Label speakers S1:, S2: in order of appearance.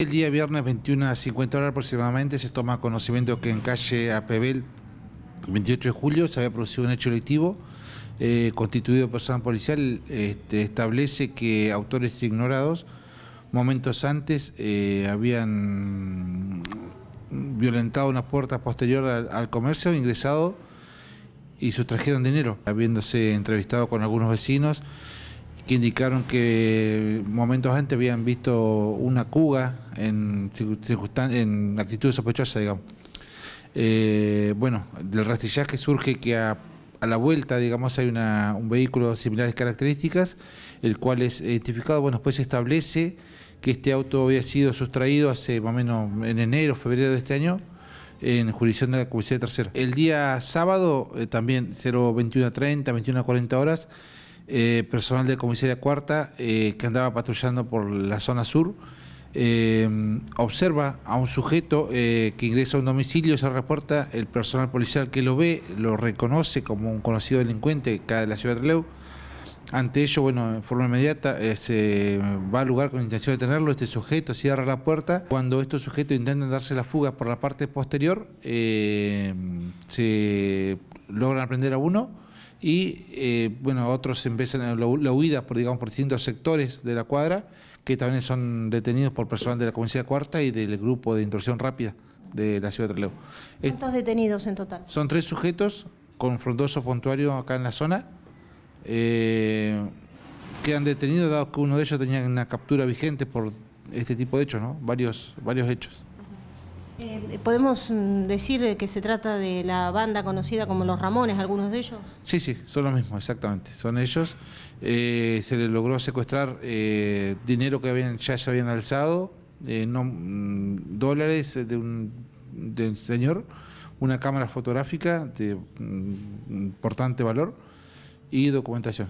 S1: El día viernes 21 a 50 horas aproximadamente se toma conocimiento que en calle Apebel, 28 de julio, se había producido un hecho electivo eh, constituido personal policial, este, establece que autores ignorados momentos antes eh, habían violentado una puerta posterior al, comercio, ingresado y sustrajeron dinero, habiéndose entrevistado con algunos vecinos que indicaron que momentos antes habían visto una cuga en, en actitudes sospechosas, digamos. Eh, bueno, del rastrillaje surge que a, la vuelta, digamos, hay una, un vehículo de similares características, el cual es identificado, bueno, después se establece que este auto había sido sustraído hace más o menos en enero, febrero de este año, en jurisdicción de la Comisaría Tercera. El día sábado, eh, también 021.30, 21.40 horas, eh, personal de Comisaría Cuarta eh, que andaba patrullando por la zona sur, observa a un sujeto que ingresa a un domicilio, se reporta, el personal policial que lo ve, lo reconoce como un conocido delincuente de la ciudad de Trelew, ante ello, bueno, en forma inmediata eh, se va al lugar con intención de tenerlo, este sujeto cierra la puerta. Cuando estos sujetos intentan darse la fuga por la parte posterior, eh, se logran aprender a uno y eh, bueno, otros empiezan la, huida por, digamos, por distintos sectores de la cuadra, que también son detenidos por personal de la Comisaría Cuarta y del grupo de intrusión rápida de la ciudad de Trelew.
S2: ¿Cuántos detenidos en total?
S1: Son tres sujetos con frondoso puntuario acá en la zona eh, quedan detenidos, dado que uno de ellos tenía una captura vigente por este tipo de hechos, ¿no? Varios, varios hechos.
S2: Eh, ¿Podemos mm, decir que se trata de la banda conocida como Los Ramones, algunos de ellos?
S1: Sí, sí, son los mismos, exactamente. Son ellos. Eh, se les logró secuestrar eh, dinero que habían, ya se habían alzado, no, mm, dólares de un, señor, una cámara fotográfica de mm, importante valor y documentación.